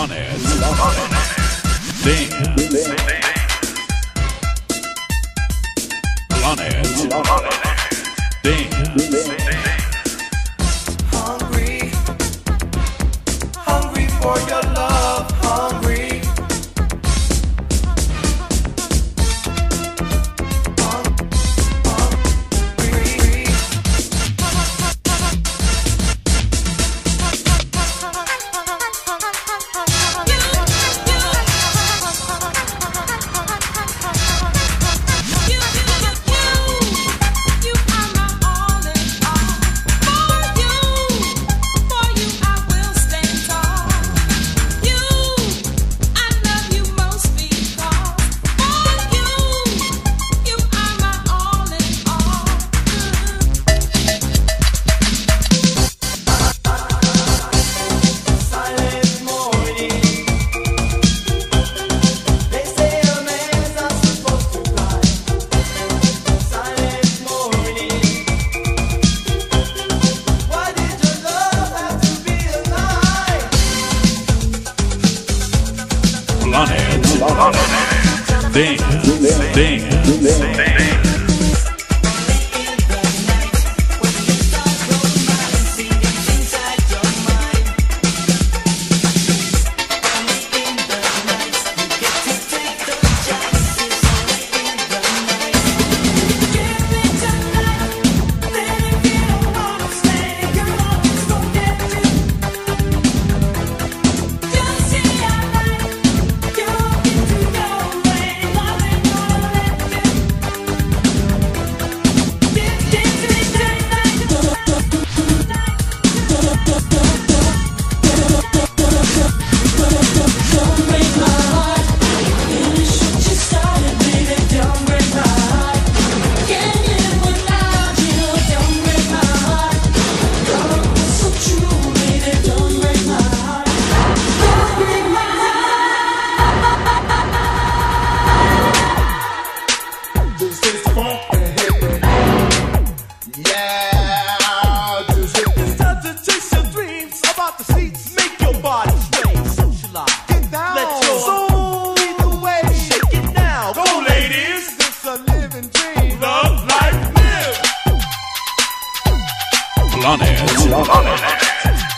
Planet. Dance. Planet. Dance. hungry, hungry for your love, Planet. Dance. Dance. This is funk and hip Yeah, this is It's time to chase your dreams about the seats. Make your body sway. Socialize. Get down. Let your soul lead the way. Shake it now. Go, ladies. It's a living dream. Love, life, live. Planet. Dance.